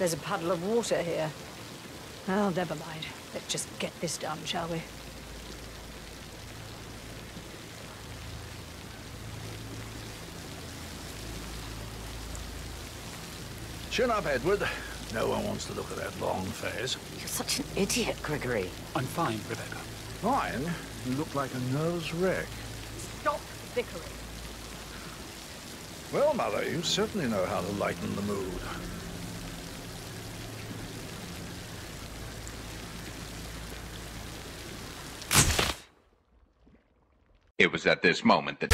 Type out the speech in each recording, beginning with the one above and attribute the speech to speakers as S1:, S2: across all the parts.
S1: There's a puddle of water here. Well, never mind. Let's just get this done, shall we?
S2: Chin up, Edward. No one wants to look at that long face.
S3: You're such an idiot, Gregory.
S4: I'm fine, Rebecca.
S2: Fine. You look like a nervous wreck.
S1: Stop bickering.
S2: Well, Mother, you certainly know how to lighten the mood.
S5: It was at this moment that...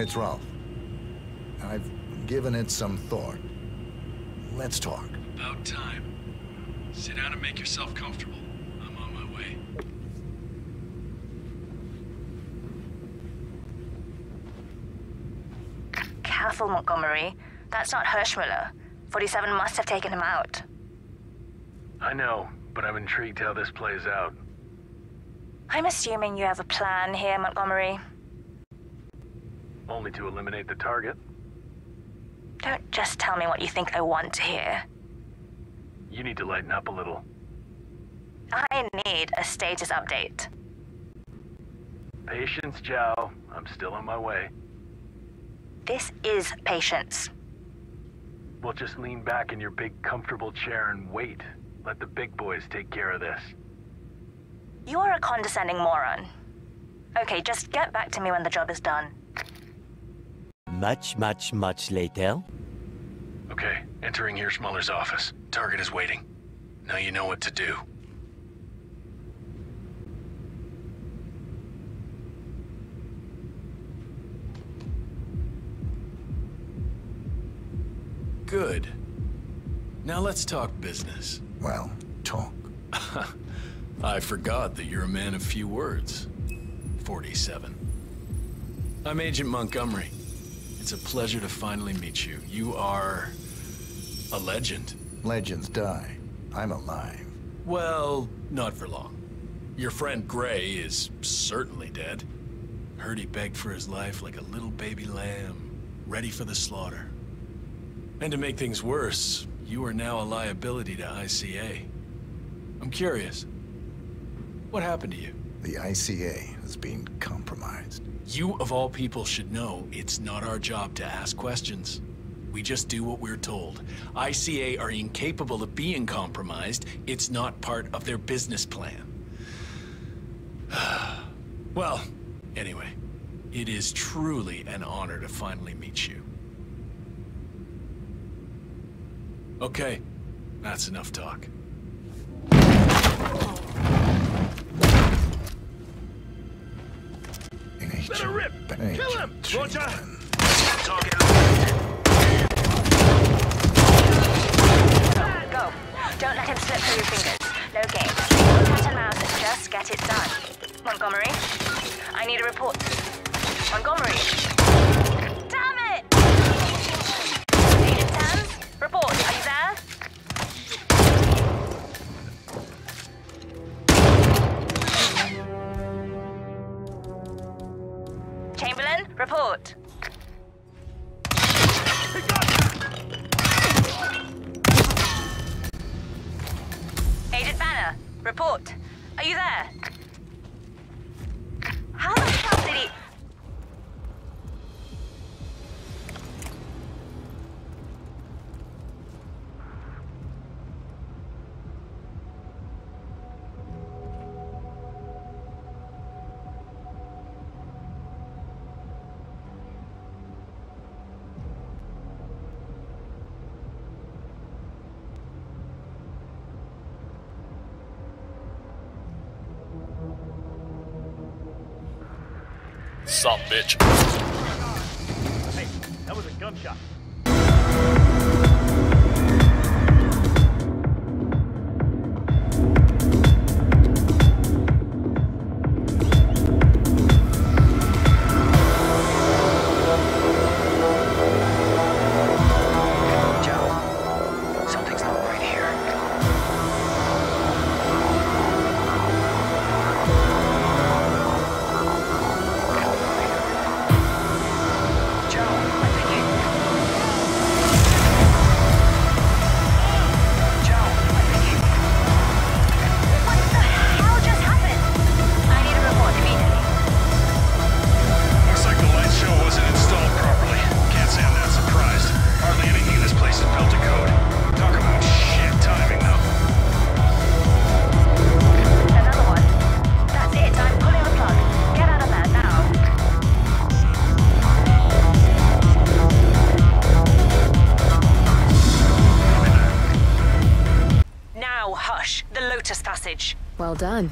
S6: It's Ralph. I've given it some thought. Let's talk.
S4: About time. Sit down and make yourself comfortable. I'm on my way.
S7: Careful, Montgomery. That's not Hirschmuller. 47 must have taken him out.
S8: I know, but I'm intrigued how this plays out.
S7: I'm assuming you have a plan here, Montgomery.
S8: Only to eliminate the target.
S7: Don't just tell me what you think I want to hear.
S8: You need to lighten up a little.
S7: I need a status update.
S8: Patience, Joe. I'm still on my way.
S7: This is patience.
S8: We'll just lean back in your big comfortable chair and wait. Let the big boys take care of this.
S7: You're a condescending moron. Okay, just get back to me when the job is done.
S9: Much, much, much later.
S8: Okay, entering Hirschmuller's office. Target is waiting. Now you know what to do.
S4: Good. Now let's talk business.
S6: Well, talk.
S4: I forgot that you're a man of few words. 47. I'm Agent Montgomery. It's a pleasure to finally meet you. You are... a legend.
S6: Legends die. I'm alive.
S4: Well, not for long. Your friend Grey is certainly dead. Heard he begged for his life like a little baby lamb, ready for the slaughter. And to make things worse, you are now a liability to ICA. I'm curious. What happened to you?
S6: The ICA has been compromised.
S4: You, of all people, should know it's not our job to ask questions. We just do what we're told. ICA are incapable of being compromised. It's not part of their business plan. well, anyway, it is truly an honor to finally meet you. Okay, that's enough talk.
S6: Let her rip! Kill him! Roger!
S7: Target Go. Don't let him slip through your fingers. No game. Cat and mouse. Just get it done. Montgomery, I need a report. Montgomery. Report. Are you there? How the hell did he...
S4: Sup, bitch.
S10: Hey, that was a gunshot.
S11: Well done.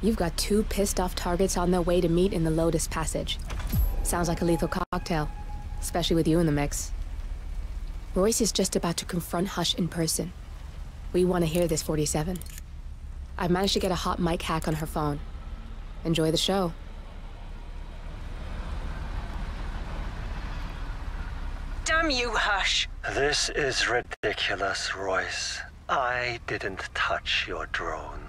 S11: You've got two pissed off targets on their way to meet in the Lotus Passage. Sounds like a lethal cocktail, especially with you in the mix. Royce is just about to confront Hush in person. We want to hear this, 47. I've managed to get a hot mic hack on her phone. Enjoy the show.
S7: Damn you, Hush.
S10: This is ridiculous, Royce. I didn't touch your drones.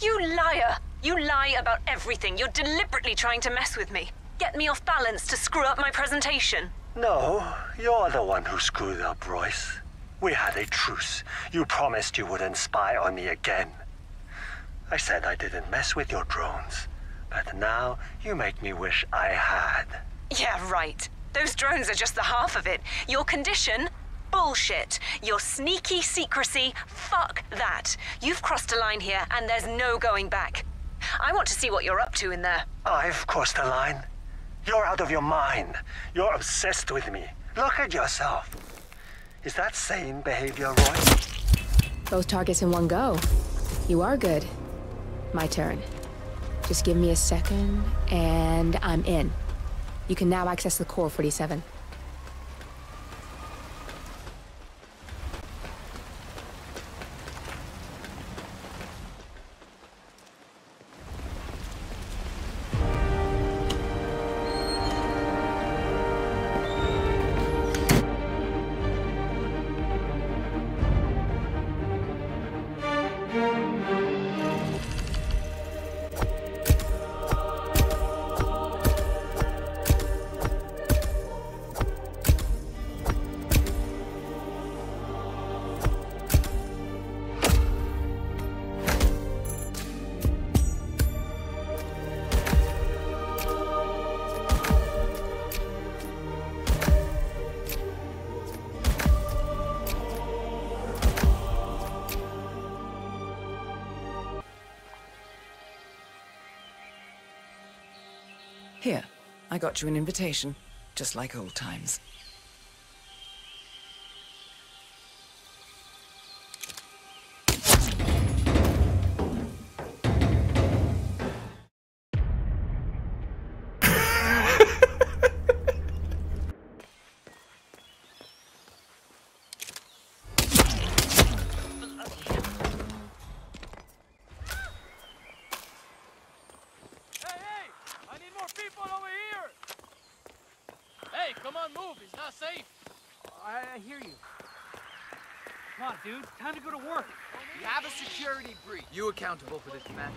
S7: You liar! You lie about everything. You're deliberately trying to mess with me. Get me off balance to screw up my presentation.
S10: No, you're the one who screwed up, Royce. We had a truce. You promised you wouldn't spy on me again. I said I didn't mess with your drones, but now you make me wish I had.
S7: Yeah, right. Those drones are just the half of it. Your condition? Bullshit. Your sneaky secrecy? Fuck that. You've crossed a line here, and there's no going back. I want to see what you're up to in there.
S10: Ah, I've crossed a line. You're out of your mind. You're obsessed with me. Look at yourself. Is that sane behavior, Royce?
S11: Both targets in one go. You are good. My turn. Just give me a second, and I'm in. You can now access the core, 47.
S3: Here, I got you an invitation, just like old times.
S12: I, I hear you. Come on, dude. Time to go to work.
S13: We have a security breach.
S12: You accountable for this, man?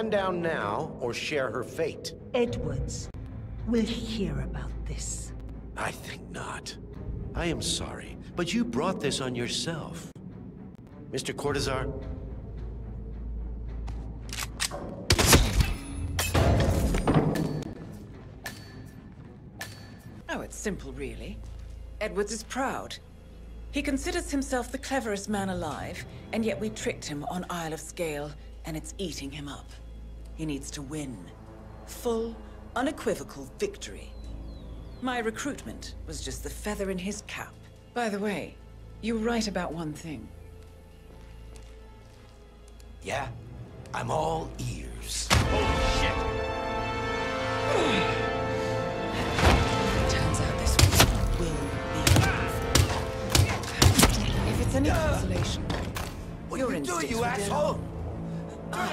S14: Stand down now or share her fate.
S15: Edwards will hear about this.
S14: I think not. I am sorry, but you brought this on yourself. Mr. Cortazar,
S3: Oh, it's simple, really. Edwards is proud. He considers himself the cleverest man alive, and yet we tricked him on Isle of Sgàil, and it's eating him up. He needs to win. Full, unequivocal victory. My recruitment was just the feather in his cap. By the way, you're right about one thing.
S14: yeah? I'm all ears.
S3: Turns out this one will be If it's any consolation, your
S14: you
S3: instincts
S14: doing, you asshole?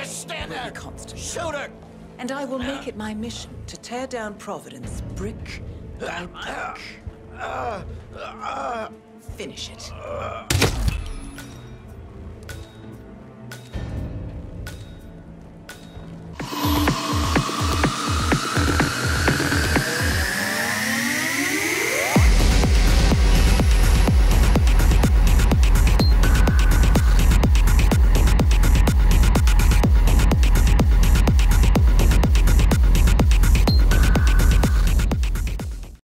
S3: On. I
S14: stand
S3: will
S14: there.
S3: be constant.
S14: Shoot her!
S3: And I will make it my mission to tear down Providence brick by brick. Uh, uh, uh, Finish it.